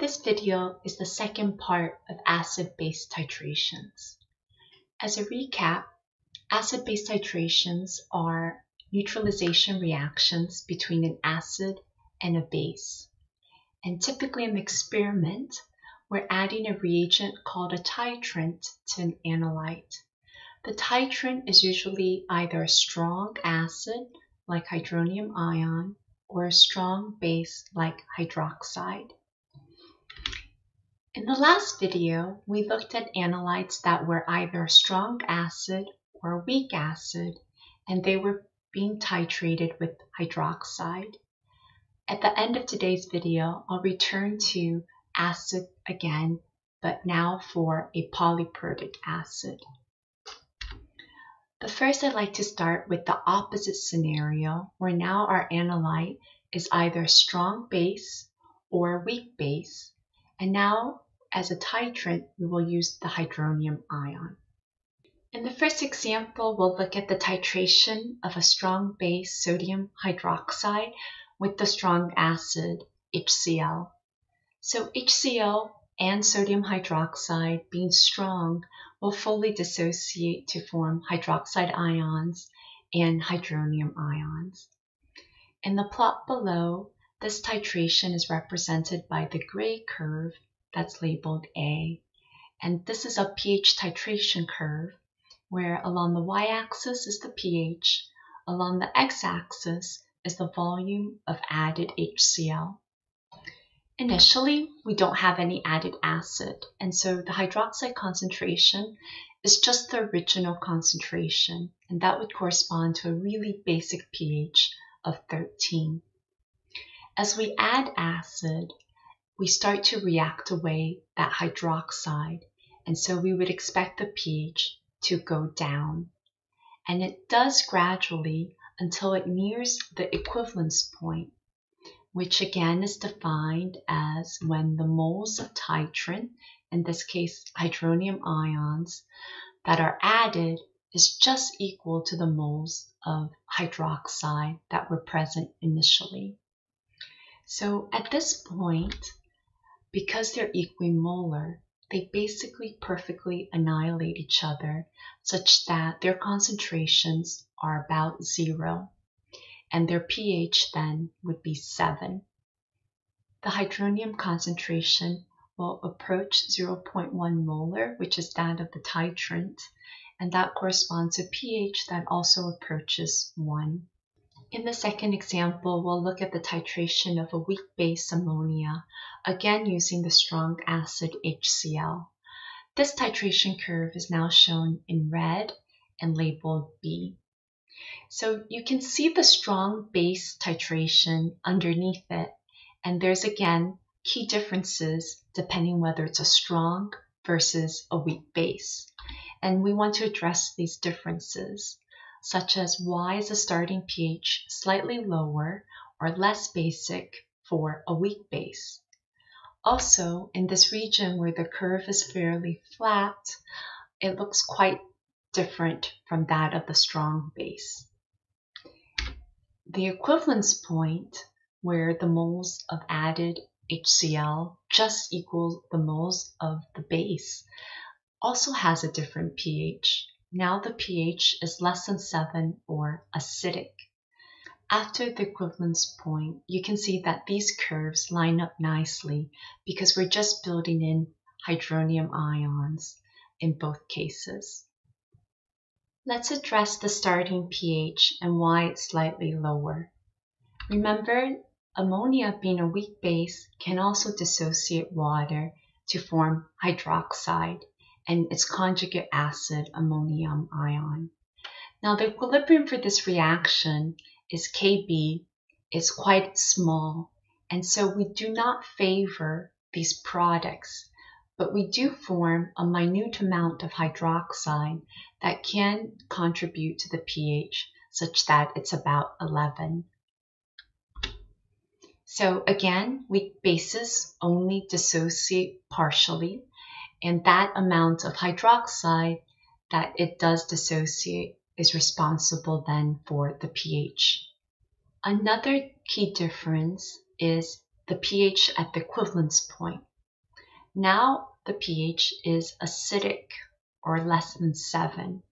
This video is the second part of acid-base titrations. As a recap, acid-base titrations are neutralization reactions between an acid and a base. And typically in the experiment, we're adding a reagent called a titrant to an analyte. The titrant is usually either a strong acid, like hydronium ion, or a strong base, like hydroxide. In the last video, we looked at analytes that were either strong acid or weak acid, and they were being titrated with hydroxide. At the end of today's video, I'll return to acid again, but now for a polyprotic acid. But first I'd like to start with the opposite scenario, where now our analyte is either strong base or weak base, and now as a titrant, we will use the hydronium ion. In the first example, we'll look at the titration of a strong base sodium hydroxide with the strong acid HCl. So HCl and sodium hydroxide being strong will fully dissociate to form hydroxide ions and hydronium ions. In the plot below, this titration is represented by the gray curve that's labeled A. And this is a pH titration curve where along the y-axis is the pH, along the x-axis is the volume of added HCl. Initially, we don't have any added acid, and so the hydroxide concentration is just the original concentration, and that would correspond to a really basic pH of 13. As we add acid, we start to react away that hydroxide. And so we would expect the pH to go down. And it does gradually until it nears the equivalence point, which again is defined as when the moles of titrant, in this case hydronium ions, that are added is just equal to the moles of hydroxide that were present initially. So at this point, because they're equimolar, they basically perfectly annihilate each other such that their concentrations are about zero and their pH then would be 7. The hydronium concentration will approach 0.1 molar, which is that of the titrant, and that corresponds to pH that also approaches 1. In the second example, we'll look at the titration of a weak base ammonia, again using the strong acid HCl. This titration curve is now shown in red and labeled B. So you can see the strong base titration underneath it, and there's again key differences depending whether it's a strong versus a weak base. And we want to address these differences such as why is the starting pH slightly lower or less basic for a weak base. Also, in this region where the curve is fairly flat, it looks quite different from that of the strong base. The equivalence point, where the moles of added HCl just equals the moles of the base, also has a different pH. Now the pH is less than 7 or acidic. After the equivalence point, you can see that these curves line up nicely because we're just building in hydronium ions in both cases. Let's address the starting pH and why it's slightly lower. Remember, ammonia being a weak base can also dissociate water to form hydroxide and its conjugate acid ammonium ion. Now the equilibrium for this reaction is Kb is quite small and so we do not favor these products but we do form a minute amount of hydroxide that can contribute to the pH such that it's about 11. So again, weak bases only dissociate partially and that amount of hydroxide that it does dissociate is responsible then for the pH. Another key difference is the pH at the equivalence point. Now the pH is acidic or less than 7.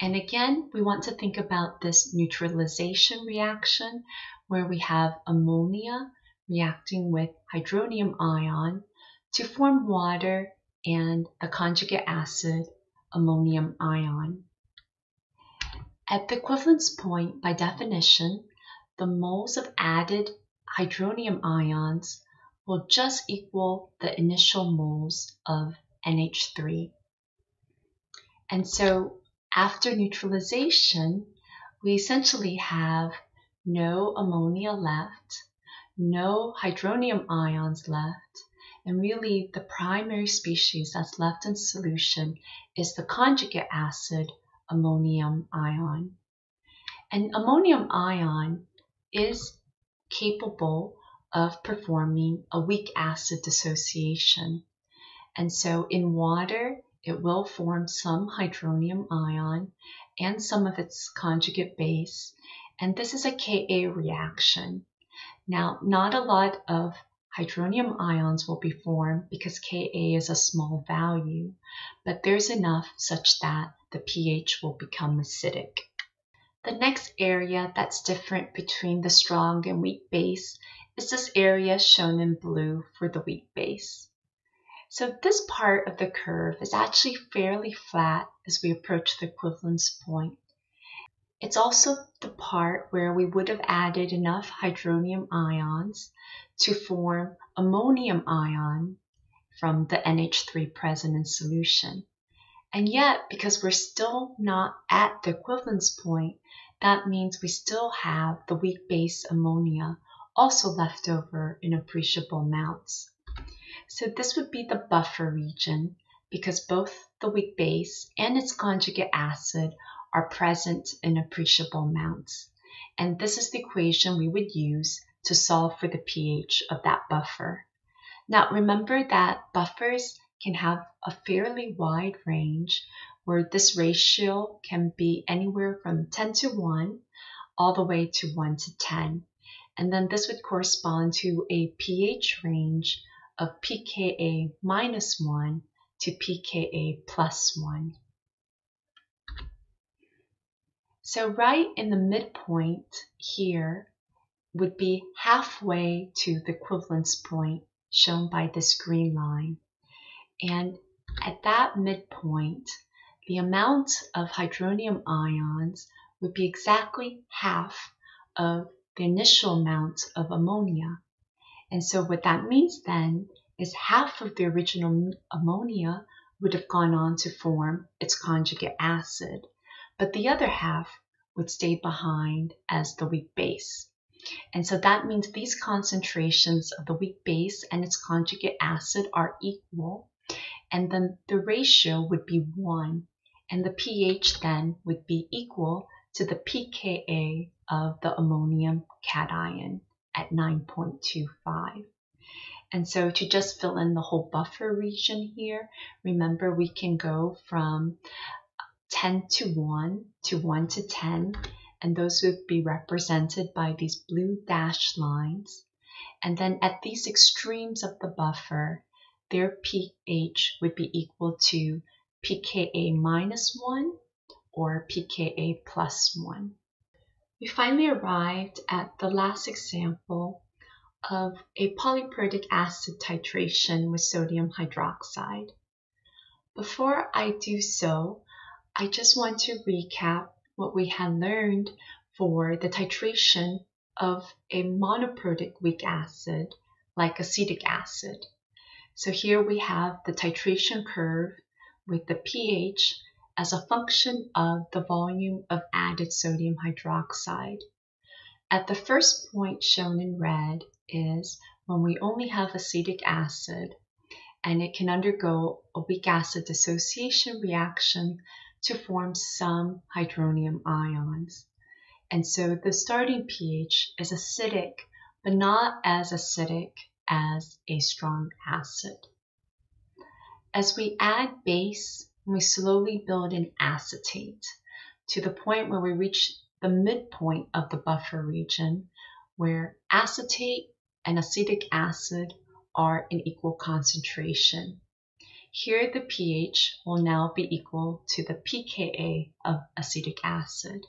And again, we want to think about this neutralization reaction where we have ammonia reacting with hydronium ion to form water and the conjugate acid ammonium ion. At the equivalence point, by definition, the moles of added hydronium ions will just equal the initial moles of NH3. And so after neutralization, we essentially have no ammonia left, no hydronium ions left, and really the primary species that's left in solution is the conjugate acid ammonium ion. And ammonium ion is capable of performing a weak acid dissociation. And so in water, it will form some hydronium ion and some of its conjugate base. And this is a Ka reaction. Now, not a lot of hydronium ions will be formed because Ka is a small value, but there's enough such that the pH will become acidic. The next area that's different between the strong and weak base is this area shown in blue for the weak base. So this part of the curve is actually fairly flat as we approach the equivalence point. It's also the part where we would have added enough hydronium ions to form ammonium ion from the NH3 present in solution. And yet, because we're still not at the equivalence point, that means we still have the weak base ammonia also left over in appreciable amounts. So this would be the buffer region because both the weak base and its conjugate acid are present in appreciable amounts. And this is the equation we would use to solve for the pH of that buffer. Now remember that buffers can have a fairly wide range where this ratio can be anywhere from 10 to 1 all the way to 1 to 10. And then this would correspond to a pH range of pKa minus 1 to pKa plus 1. So right in the midpoint here would be halfway to the equivalence point shown by this green line. And at that midpoint, the amount of hydronium ions would be exactly half of the initial amount of ammonia. And so what that means then is half of the original ammonia would have gone on to form its conjugate acid but the other half would stay behind as the weak base. And so that means these concentrations of the weak base and its conjugate acid are equal. And then the ratio would be 1. And the pH then would be equal to the pKa of the ammonium cation at 9.25. And so to just fill in the whole buffer region here, remember we can go from 10 to 1 to 1 to 10, and those would be represented by these blue dashed lines. And then at these extremes of the buffer, their pH would be equal to pKa minus 1 or pKa plus 1. We finally arrived at the last example of a polyprotic acid titration with sodium hydroxide. Before I do so, I just want to recap what we had learned for the titration of a monoprotic weak acid like acetic acid. So here we have the titration curve with the pH as a function of the volume of added sodium hydroxide. At the first point shown in red is when we only have acetic acid and it can undergo a weak acid dissociation reaction to form some hydronium ions. And so the starting pH is acidic, but not as acidic as a strong acid. As we add base, we slowly build an acetate to the point where we reach the midpoint of the buffer region, where acetate and acetic acid are in equal concentration. Here the pH will now be equal to the pKa of acetic acid.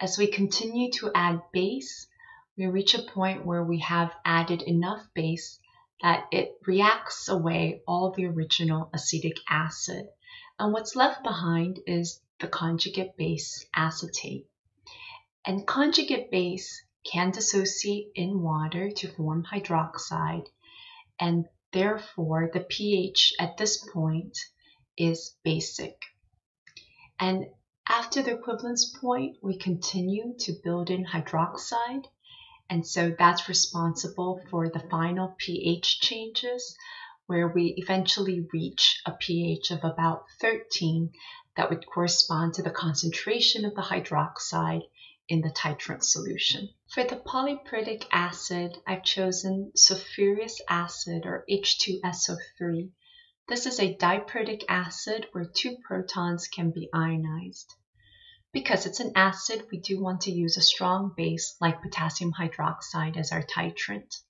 As we continue to add base, we reach a point where we have added enough base that it reacts away all the original acetic acid. And what's left behind is the conjugate base acetate. And conjugate base can dissociate in water to form hydroxide, and therefore the pH at this point is basic. And after the equivalence point, we continue to build in hydroxide, and so that's responsible for the final pH changes, where we eventually reach a pH of about 13 that would correspond to the concentration of the hydroxide in the titrant solution. For the polyprotic acid, I've chosen sulfurous acid or H2SO3. This is a diprotic acid where two protons can be ionized. Because it's an acid, we do want to use a strong base like potassium hydroxide as our titrant.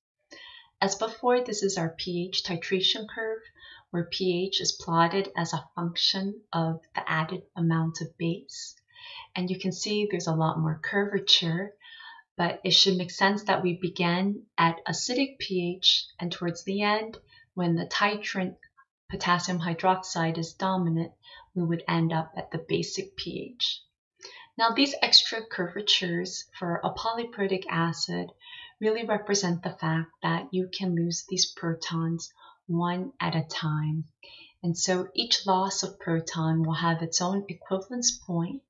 As before, this is our pH titration curve, where pH is plotted as a function of the added amount of base. And you can see there's a lot more curvature, but it should make sense that we begin at acidic pH and towards the end, when the titrant potassium hydroxide is dominant, we would end up at the basic pH. Now these extra curvatures for a polyprotic acid really represent the fact that you can lose these protons one at a time. And so each loss of proton will have its own equivalence point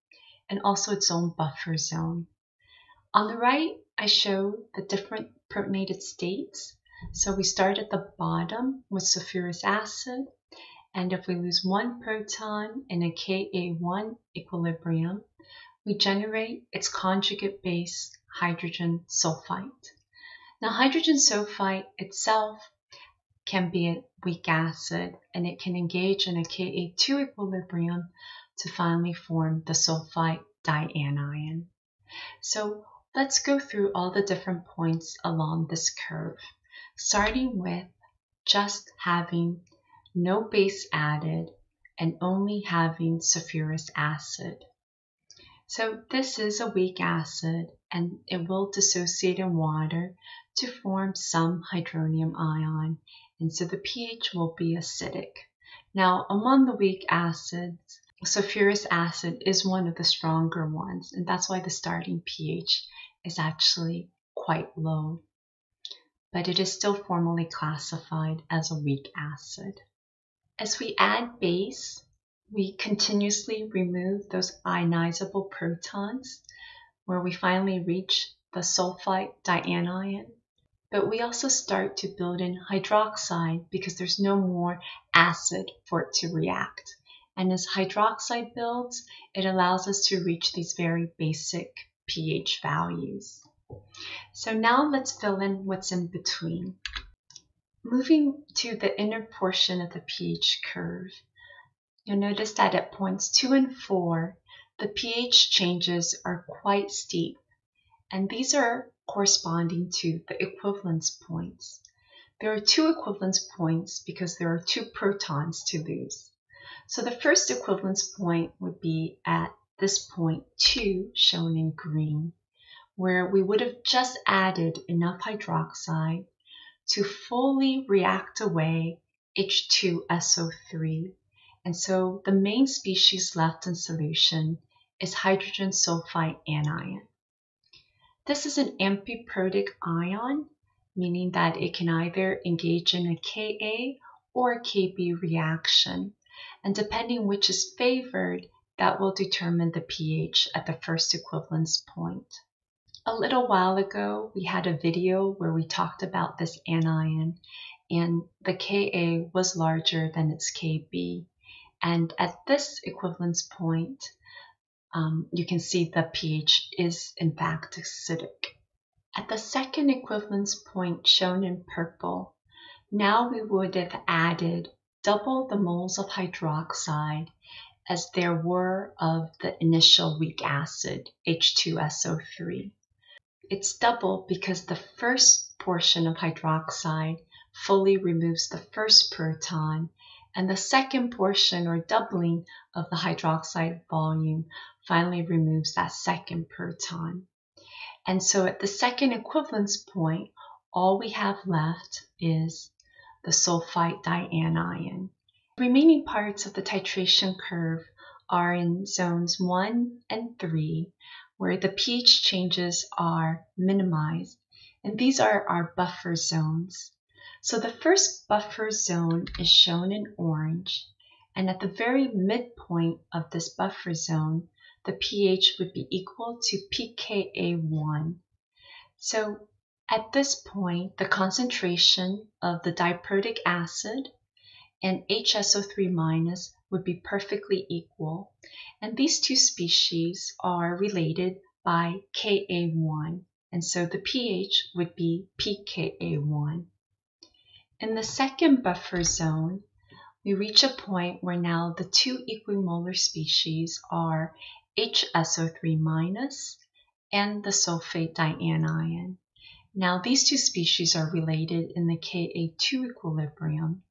and also its own buffer zone. On the right, I show the different protonated states. So we start at the bottom with sulfurous acid, and if we lose one proton in a Ka1 equilibrium, we generate its conjugate base, hydrogen sulfite. Now, hydrogen sulfite itself can be a weak acid, and it can engage in a Ka2 equilibrium to finally form the sulfite dianion. So let's go through all the different points along this curve, starting with just having no base added and only having sulfurous acid. So this is a weak acid and it will dissociate in water to form some hydronium ion and so the pH will be acidic. Now among the weak acids, sulfurous acid is one of the stronger ones, and that's why the starting pH is actually quite low. But it is still formally classified as a weak acid. As we add base, we continuously remove those ionizable protons where we finally reach the sulfite dianion. But we also start to build in hydroxide because there's no more acid for it to react. And as hydroxide builds, it allows us to reach these very basic pH values. So now let's fill in what's in between. Moving to the inner portion of the pH curve, you'll notice that at points 2 and 4, the pH changes are quite steep, and these are corresponding to the equivalence points. There are two equivalence points because there are two protons to lose. So the first equivalence point would be at this point 2, shown in green, where we would have just added enough hydroxide to fully react away H2SO3. And so the main species left in solution is hydrogen sulfite anion. This is an amphiprotic ion, meaning that it can either engage in a Ka or a Kb reaction and depending which is favored, that will determine the pH at the first equivalence point. A little while ago, we had a video where we talked about this anion, and the Ka was larger than its Kb. And at this equivalence point, um, you can see the pH is in fact acidic. At the second equivalence point shown in purple, now we would have added double the moles of hydroxide as there were of the initial weak acid, H2SO3. It's double because the first portion of hydroxide fully removes the first proton, and the second portion or doubling of the hydroxide volume finally removes that second proton. And so at the second equivalence point, all we have left is the sulfite dianion. Remaining parts of the titration curve are in zones 1 and 3, where the pH changes are minimized, and these are our buffer zones. So the first buffer zone is shown in orange, and at the very midpoint of this buffer zone, the pH would be equal to pKa1. So at this point, the concentration of the diprotic acid and HSO3- would be perfectly equal, and these two species are related by Ka1, and so the pH would be pKa1. In the second buffer zone, we reach a point where now the two equimolar species are HSO3- and the sulfate dianion. Now these two species are related in the Ka2 equilibrium.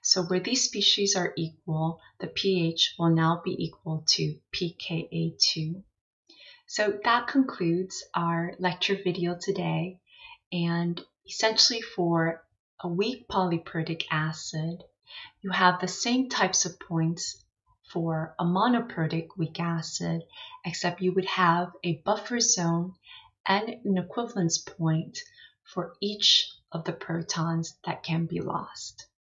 So where these species are equal, the pH will now be equal to pKa2. So that concludes our lecture video today. And essentially for a weak polyprotic acid, you have the same types of points for a monoprotic weak acid, except you would have a buffer zone and an equivalence point for each of the protons that can be lost.